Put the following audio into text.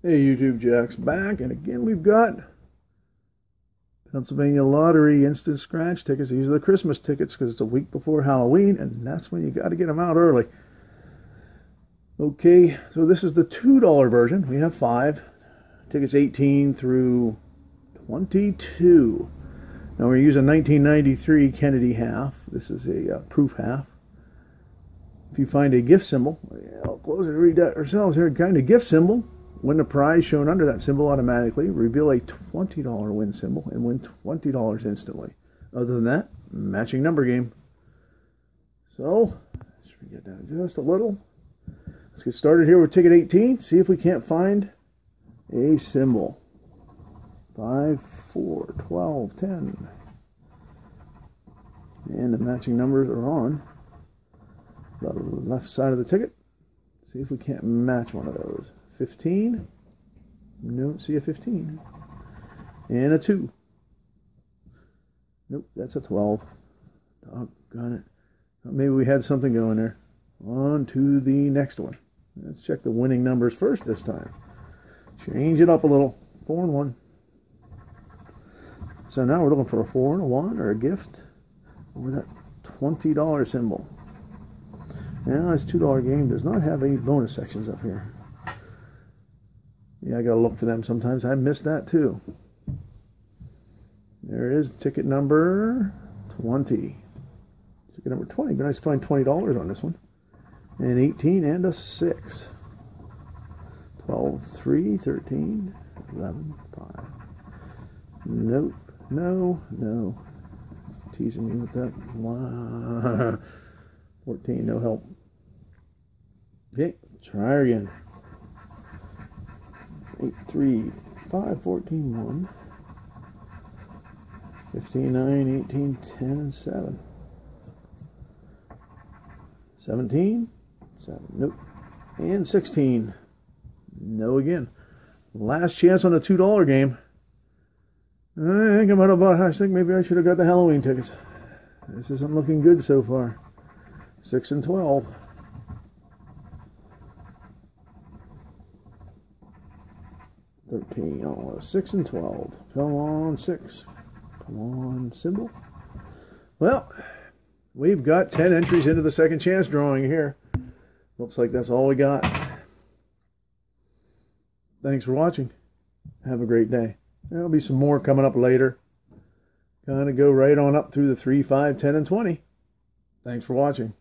Hey YouTube, Jack's back, and again we've got Pennsylvania Lottery instant scratch tickets. These are the Christmas tickets because it's a week before Halloween, and that's when you got to get them out early. Okay, so this is the $2 version. We have five. Tickets 18 through 22. Now we're using 1993 Kennedy half. This is a uh, proof half. If you find a gift symbol, I'll close it and read that ourselves here. Kind of gift symbol, win the prize shown under that symbol automatically, reveal a $20 win symbol, and win $20 instantly. Other than that, matching number game. So, let's get down just a little. Let's get started here with ticket 18. See if we can't find a symbol. 5, 4, 12, 10. And the matching numbers are on the left side of the ticket. See if we can't match one of those. 15. Don't see a 15. And a 2. Nope, that's a 12. Doggone it. Uh, maybe we had something going there. On to the next one. Let's check the winning numbers first this time. Change it up a little. 4 and 1. So now we're looking for a 4 and a 1 or a gift. Over that $20 symbol. Now this $2 game does not have any bonus sections up here. Yeah, I gotta look for them sometimes. I miss that too. There is ticket number 20. Ticket number 20. Be nice to find $20 on this one. And 18 and a 6. 12, 3, 13, 11, 5. Nope. No, no. Teasing me with that. 14, no help. Okay, try again. 8, 3, 5, 14, 1. 15, 9, 18, 10, and 7. 17, 7, nope. And 16, no again. Last chance on the $2 game. I think I'm about, I think maybe I should have got the Halloween tickets. This isn't looking good so far. 6 and 12. Thirteen. Oh, six and twelve. Come on, six. Come on, symbol. Well, we've got ten entries into the second chance drawing here. Looks like that's all we got. Thanks for watching. Have a great day. There'll be some more coming up later. Kind of go right on up through the 3, 5, 10, and 20. Thanks for watching.